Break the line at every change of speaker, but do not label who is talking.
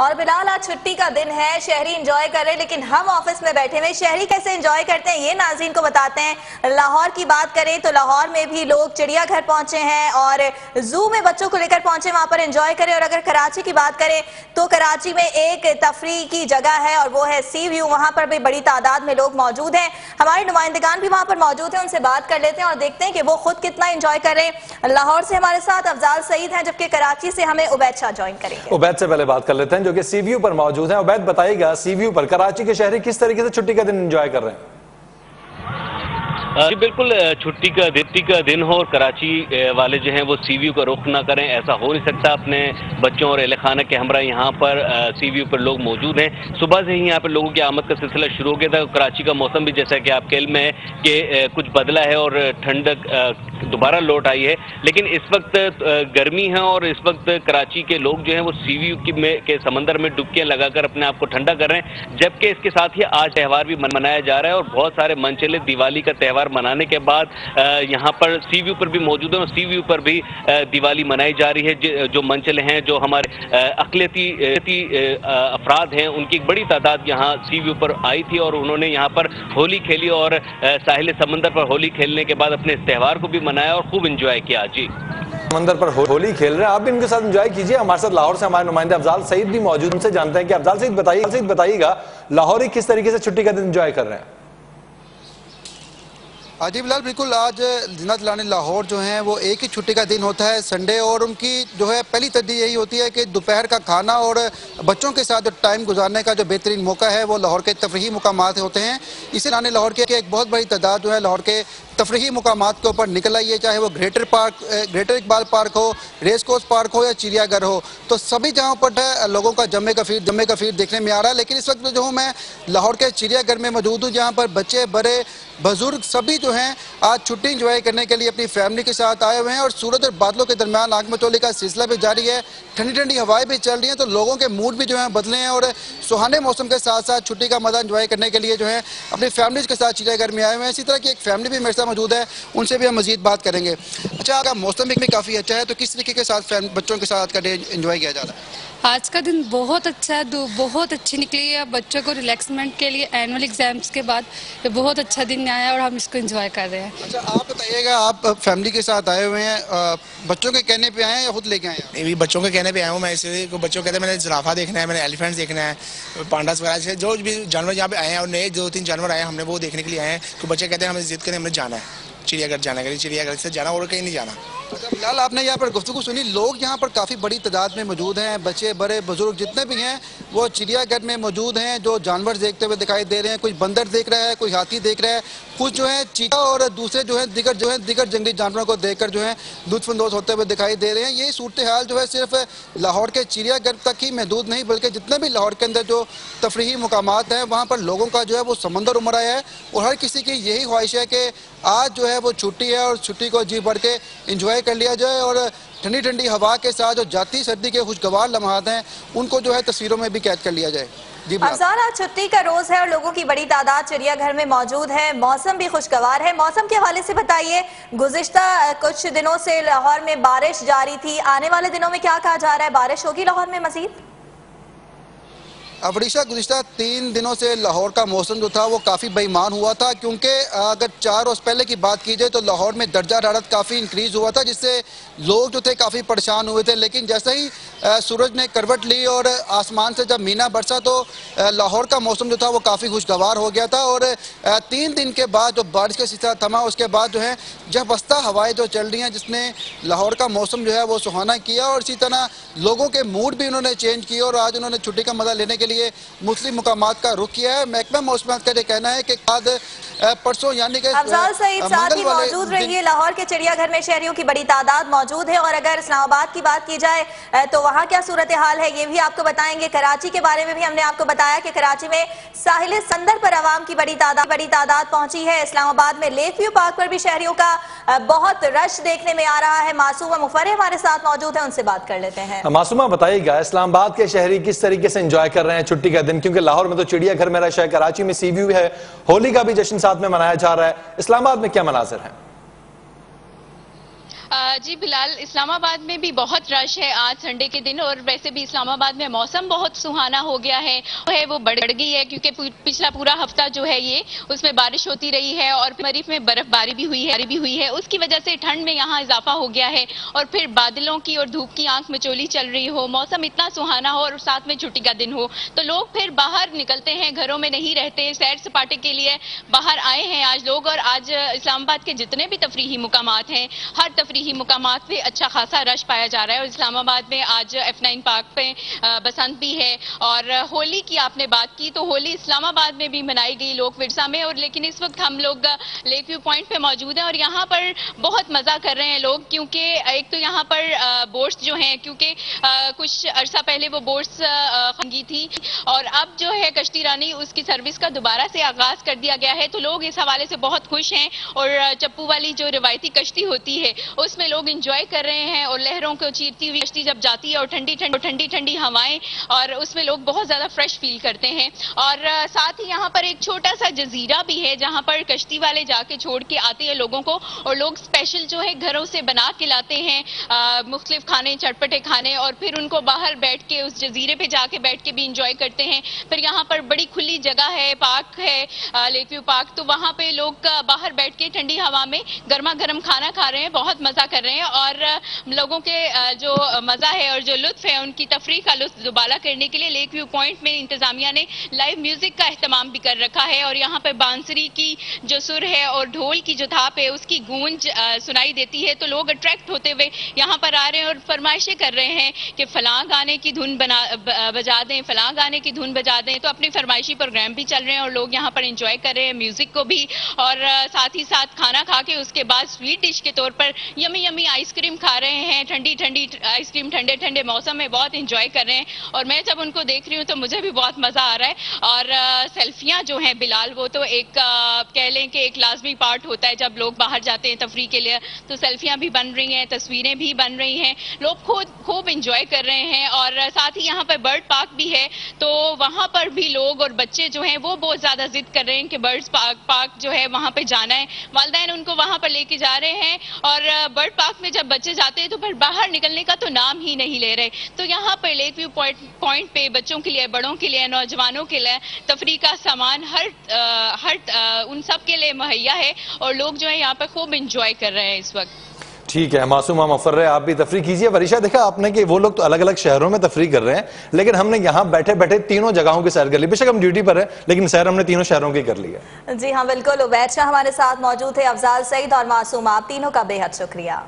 اور بلال، آج چھٹی کا دن ہے، شہری انجوائے کر رہے لیکن ہم آفس میں بیٹھے ہوئے شہری کیسے انجوائے کرتے ہیں؟ یہ ناظرین کو بتاتے ہیں۔ لاہور کی بات کریں تو لاہور میں بھی لوگ چڑیا گھر پہنچے ہیں اور زو میں بچوں کو لے کر پہنچے، وہاں پر انجوائے کریں۔ اور اگر کراچی کی بات کریں تو کراچی میں ایک تفریح کی جگہ ہے اور وہ ہے سی ویو وہاں پر بھی بڑی تعداد میں لوگ موجود ہیں۔ ہمارے نمائندگان بھی وہاں پر موجود ہیں، ان سے بات کر لیتے ہیں اور دیکھتے ہیں کہ وہ خود کتنا انجوائے کر رہے ہیں۔ لاہور سے ہمارے ساتھ افضال سعید ہیں، جبکہ کراچی سے ہمیں عبید شاہ جوائن کریں گے۔
عبید سے پہلے بات کر لیتے ہیں۔ جو کہ سی ویو پر موجود ہیں، عبید، بتائیے گا سی ویو پر کراچی کے شہری کس طریقے سے چھٹی کا دن انجوائے کر رہے ہیں؟
جی بالکل چھٹی کا دتی کا دن ہو اور کراچی والے جو ہیں وہ سی ویو کا رخ نہ کریں، ایسا ہو نہیں سکتا۔ اپنے بچوں اور اہل خانہ کے ہمراہ یہاں پر سی ویو پر لوگ موجود ہیں۔ صبح سے ہی یہاں پر لوگوں کی آمد کا سلسلہ شروع ہو گیا تھا۔ کراچی کا موسم بھی جیسا کہ آپ کے علم ہے کہ کچھ بدلا ہے اور ٹھنڈک دوبارہ لوٹ آئی ہے۔ لیکن اس وقت گرمی ہے اور اس وقت کراچی کے لوگ جو ہیں وہ سی ویو کے سمندر میں ڈبکیاں لگا کر اپنے آپ کو ٹھنڈا کر رہے ہیں۔ جبکہ اس کے ساتھ ہی آج تہوار بھی منایا جا رہا ہے اور بہت سارے منچلے، دیوالی کا تہوار تہوار منانے کے بعد یہاں پر سی ویو پر بھی موجود ہیں اور سی ویو پر بھی دیوالی منائی جا رہی ہے۔ جی، جو منچلے ہیں، جو ہمارے اقلیتی افراد ہیں، ان کی ایک بڑی تعداد یہاں سی ویو پر آئی تھی اور انہوں نے یہاں پر ہولی کھیلی اور ساحل سمندر پر ہولی کھیلنے کے بعد اپنے اس تہوار کو بھی منایا اور خوب انجوائے کیا۔ جی۔
سمندر پر ہولی کھیل رہے ہیں، آپ بھی ان کے ساتھ انجوائے کیجیے۔ ہمارے ساتھ لاہور سے ہمارے نمائندے افضال سعید بھی موجود ان سے جانتے ہیں کہ افضال سعید بتائیے گا، لاہوری کس طریقے سے چھٹی کا دن انجوائے کر رہے ہیں؟
جی بلال، بالکل آج زنت لانے لاہور جو ہیں، وہ ایک ہی چھٹی کا دن ہوتا ہے سنڈے، اور ان کی جو ہے پہلی ترجیح یہی ہوتی ہے کہ دوپہر کا کھانا اور بچوں کے ساتھ جو ٹائم گزارنے کا جو بہترین موقع ہے، وہ لاہور کے تفریحی مقامات ہوتے ہیں۔ اسے لانے لاہور کے ایک بہت بڑی تعداد جو ہے، لاہور کے تفریحی مقامات کے اوپر نکل آئی ہے چاہے وہ Greater Park Greater Iqbal Park ہو، ریس کوس پارک ہو یا چڑیا گھر ہو، تو سبھی جہاں پر لوگوں کا جمع کفیر جمع کفیر دیکھنے میں آ رہا ہے۔ لیکن اس وقت جو ہوں میں لاہور کے چڑیا گھر میں موجود ہوں، جہاں پر بچے، بڑے، بزرگ سبھی جو ہیں آج چھٹی انجوائے کرنے کے لیے اپنی فیملی کے ساتھ آئے ہوئے ہیں اور سورج اور بادلوں کے درمیان آنکھ مچولی کا سلسلہ بھی جاری ہے۔ ٹھنڈی ٹھنڈی ہوائیں بھی چل رہی ہیں تو لوگوں کے موڈ بھی جو ہیں بدلے ہیں اور سہانے موسم کے ساتھ ساتھ چھٹی کا مزہ انجوائے کرنے کے لیے جو ہے اپنی فیملیز کے ساتھ چڑیا گھر میں آئے ہوئے ہیں۔ اسی طرح کی ایک فیملی بھی میرے ساتھ موجود ہے، ان سے بھی ہم مزید بات کریں گے۔ اچھا اگر موسم بھی کافی اچھا ہے، تو کس طریقے کے ساتھ بچوں کے ساتھ کا ڈے انجوائے کیا جا رہا ہے؟
آج کا دن بہت اچھا ہے بہت اچھی نکلی ہے۔ بچوں کو ریلیکسمنٹ کے لیے اینول ایگزامس کے بعد بہت اچھا دن آیا اور ہم اس کو انجوائے کر رہے ہیں۔
اچھا آپ بتائیے گا آپ فیملی کے ساتھ آئے ہوئے ہیں بچوں کے کہنے پہ آئے ہیں یا خود لے کے آئے ہیں؟
بچوں کے کہنے پہ آیا ہوں میں اسے بچوں کہتے ہیں میں نے زرافہ دیکھنا ہے میں نے ایلیفینٹس دیکھنا ہے پانڈاس وغیرہ سے جو بھی جانور یہاں پہ آئے ہیں اور نئے دو تین جانور آئے ہیں ہم نے وہ دیکھنے کے لیے آئے ہیں۔ تو بچے کہتے ہیں ہمیں ضد کریں ہمیں جانا ہے۔ چڑیا گھر جانا ہے۔ چڑیا گھر سے جانا اور کہیں نہیں جانا۔
اچھا بلال آپ نے یہاں پر گفتگو سنی۔ لوگ یہاں پر کافی بڑی تعداد میں موجود ہیں۔ بچے، بڑے، بزرگ جتنے بھی ہیں، وہ چڑیا گھر میں موجود ہیں، جو جانور دیکھتے ہوئے دکھائی دے رہے ہیں۔ کوئی بندر دیکھ رہا ہے، کوئی ہاتھی دیکھ رہا ہے۔ کچھ جو ہیں چیتا اور دوسرے جو ہیں دیگر، جو ہیں دیگر جنگلی جانوروں کو دیکھ کر جو ہیں لطف اندوز ہوتے ہوئے دکھائی دے رہے ہیں۔ یہ صورتحال جو ہے صرف لاہور کے چڑیا گھر تک ہی محدود نہیں، بلکہ جتنے بھی لاہور کے اندر جو تفریحی مقامات ہیں، وہاں پر لوگوں کا جو ہے وہ سمندر عمر آیا ہے۔ اور ہر کسی کی یہی خواہش ہے کہ آج جو ہے وہ چھٹی ہے اور چھٹی کو جی بڑھ کے انجوائے کر لیا جائے اور ٹھنڈی ٹھنڈی ہوا کے ساتھ جو جاتی سردی کے خوشگوار لمحات ہیں، ان کو جو ہے تصویروں میں بھی قید کر لیا جائے۔
جی افضال آج چھٹی کا روز ہے اور لوگوں کی بڑی تعداد چڑیا گھر میں موجود ہے۔ موسم بھی خوشگوار ہے۔ موسم کے حوالے سے بتائیے، گزشتہ کچھ دنوں سے لاہور میں بارش جاری تھی۔ آنے والے دنوں میں کیا کہا جا رہا ہے؟ بارش ہوگی لاہور میں مزید؟
افریشہ گزشتہ تین دنوں سے لاہور کا موسم جو تھا وہ کافی بےمان ہوا تھا، کیونکہ اگر چار روز پہلے کی بات کی جائے تو لاہور میں درجہ حرارت کافی انکریز ہوا تھا، جس سے لوگ جو تھے کافی پریشان ہوئے تھے۔ لیکن جیسے ہی سورج نے کروٹ لی اور آسمان سے جب مینا برسا تو لاہور کا موسم جو تھا وہ کافی خوشگوار ہو گیا تھا اور تین دن کے بعد جو بارش کا سلسلہ تھما اس کے بعد جو ہے جب وسطہ ہوائیں جو چل رہی ہیں جس نے لاہور کا موسم جو ہے وہ سہانا کیا اور اسی طرح لوگوں کے موڈ بھی انہوں نے چینج کیا اور آج انہوں نے چھٹی کا مزہ لینے کے لیے مسلم مقامات کا رخ کیا ہے۔ محکمہ موسمیات کا یہ کہنا ہے کہ بعد پرسوں یعنی کہ
ساتھ ہی موجود رہی ہے لاہور کے چڑیا گھر میں شہریوں کی بڑی تعداد موجود ہے اور اگر اسلام آباد کی بات کی جائے تو وہاں کیا صورتحال ہے یہ بھی آپ کو بتائیں گے۔ کراچی کے بارے میں بھی ہم نے آپ کو بتایا کہ کراچی میں ساحل سندر پر عوام کی بڑی تعداد بڑی تعداد پہنچی ہے۔ اسلام آباد میں لیک ویو پارک پر بھی شہریوں کا بہت رش دیکھنے میں آ رہا ہے۔ معصومہ مفرح ہمارے ساتھ موجود ہیں، ان سے بات کر لیتے ہیں۔
ہاں، معصومہ بتائیے گا، اسلام آباد کے شہری کس طریقے سے انجوائے کر رہے ہیں چھٹی کا دن؟ کیونکہ لاہور میں تو چڑیا گھر میرا شہر، کراچی میں سی ویو ہے۔ ہولی کا بھی جشن ساتھ میں منایا جا رہا ہے۔ اسلام آباد میں کیا مناظر ہیں؟
جی بلال، اسلام آباد میں بھی بہت رش ہے آج سنڈے کے دن اور ویسے بھی اسلام آباد میں موسم بہت سہانا ہو گیا ہے۔ وہ ہے وہ بڑھ گئی ہے کیونکہ پچھلا پورا ہفتہ جو ہے یہ اس میں بارش ہوتی رہی ہے اور مریف میں برف باری بھی ہوئی ہے بھی ہوئی ہے۔ اس کی وجہ سے ٹھنڈ میں یہاں اضافہ ہو گیا ہے اور پھر بادلوں کی اور دھوپ کی آنکھ میں چولی چل رہی ہو۔ موسم اتنا سہانا ہو اور ساتھ میں چھٹی کا دن ہو۔ تو لوگ پھر باہر نکلتے ہیں، گھروں میں نہیں رہتے، سیر سپاٹے کے لیے باہر آئے ہیں آج لوگ اور آج اسلام آباد کے جتنے بھی تفریحی مقامات ہیں، ہر تفریحی مقامات پہ اچھا خاصا رش پایا جا رہا ہے اور اسلام آباد میں آج ایف نائن پارک پہ بسنت بھی ہے۔ اور ہولی کی آپ نے بات کی تو ہولی اسلام آباد میں بھی منائی گئی لوک ورثہ میں، اور لیکن اس وقت ہم لوگ لیک ویو پوائنٹ پہ موجود ہیں اور یہاں پر بہت مزہ کر رہے ہیں لوگ، کیونکہ ایک تو یہاں پر بوٹس جو ہیں، کیونکہ کچھ عرصہ پہلے وہ بوٹس خنگی تھی۔ اور اب جو ہے کشتی رانی، اس کی سروس کا دوبارہ سے آغاز کر دیا گیا ہے۔ تو لوگ اس حوالے سے بہت خوش ہیں اور چپو والی جو روایتی کشتی ہوتی ہے، اس میں لوگ انجوائے کر رہے ہیں اور لہروں کو چیرتی ہوئی کشتی جب جاتی ہے اور ٹھنڈی ٹھنڈی ٹھنڈی ٹھنڈی ہوائیں اور اس میں لوگ بہت زیادہ فریش فیل کرتے ہیں۔ اور ساتھ ہی یہاں پر ایک چھوٹا سا جزیرہ بھی ہے جہاں پر کشتی والے جا کے چھوڑ کے آتے ہیں لوگوں کو اور لوگ اسپیشل جو ہے گھروں سے بنا کے لاتے ہیں مختلف کھانے، چٹپٹے کھانے اور پھر ان کو باہر بیٹھ کے اس جزیرے پہ جا کے بیٹھ کے بھی انجوائے کرتے ہیں۔ پھر یہاں پر بڑی کھلی جگہ ہے، پارک ہے لیک ویو پارک۔ تو وہاں پہ لوگ باہر بیٹھ کے ٹھنڈی ہوا میں گرما گرم کھانا کھا رہے ہیں، بہت مزہ کر رہے ہیں اور لوگوں کے جو مزہ ہے اور جو لطف ہے، ان کی تفریح کا لطف دوبالا کرنے کے لیے لیک ویو پوائنٹ میں انتظامیہ نے لائیو میوزک کا اہتمام بھی کر رکھا ہے اور یہاں پہ بانسری کی جو سر ہے اور ڈھول کی جو تھاپ ہے، اس کی گونج سنائی دیتی ہے تو لوگ اٹریکٹ ہوتے ہوئے یہاں پر آ رہے ہیں اور فرمائشیں کر رہے ہیں کہ فلاں گانے کی دھن بنا بجا دیں، فلاں گانے کی دھن بجا دیں۔ تو اپنی فرمائشی پروگرام بھی چل رہے ہیں اور لوگ یہاں پر انجوائے کر رہے ہیں میوزک کو بھی۔ اور ساتھ ہی ساتھ کھانا کھا کے اس کے بعد سویٹ ڈش کے طور پر یمی یمی آئس کریم کھا رہے ہیں، ٹھنڈی ٹھنڈی آئس کریم، ٹھنڈے ٹھنڈے موسم میں بہت انجوائے کر رہے ہیں۔ اور میں جب ان کو دیکھ رہی ہوں تو مجھے بھی بہت مزہ آ رہا ہے۔ اور سیلفیاں جو ہیں بلال، وہ تو ایک کہہ لیں کہ ایک لازمی پارٹ ہوتا ہے۔ جب لوگ باہر جاتے ہیں تفریح کے لیے تو سیلفیاں بھی بن رہی ہیں، تصویریں بھی بن رہی ہیں۔ لوگ خود، خوب انجوائے کر رہے ہیں۔ اور ساتھ ہی یہاں پہ برڈ پارک بھی ہے۔ تو وہاں پر بھی لوگ اور بچے جو ہیں وہ بہت زیادہ ضد کر رہے ہیں کہ برڈ پارک پارک جو ہے وہاں پہ جانا ہے۔ والدین ان کو وہاں پر لے کے جا رہے ہیں۔ اور برڈ پارک میں جب بچے جاتے ہیں تو پھر باہر نکلنے کا تو نام ہی نہیں لے رہے۔ تو یہاں پر لیک ویو پوائنٹ پہ بچوں کے لیے، بڑوں کے لیے، نوجوانوں کے لیے تفریح کا سامان ہر ہر ان سب کے لیے مہیا ہے اور لوگ جو ہے یہاں پہ خوب انجوائے کر رہے ہیں اس وقت۔
ٹھیک ہے معصومہ مفر آپ بھی تفریح کیجیے۔ وریشہ، دیکھا، آپ نے کہ وہ لوگ تو الگ الگ شہروں میں تفریح کر رہے ہیں، لیکن ہم نے یہاں بیٹھے بیٹھے تینوں جگہوں کی سیر کر لی۔ بے شک ہم ڈیوٹی پر ہیں، لیکن سیر ہم نے تینوں شہروں کی کر لی ہے۔
جی ہاں بالکل، عبید شاہ ہمارے ساتھ موجود تھے، افضال سعید اور معصوم، آپ تینوں کا بے حد شکریہ۔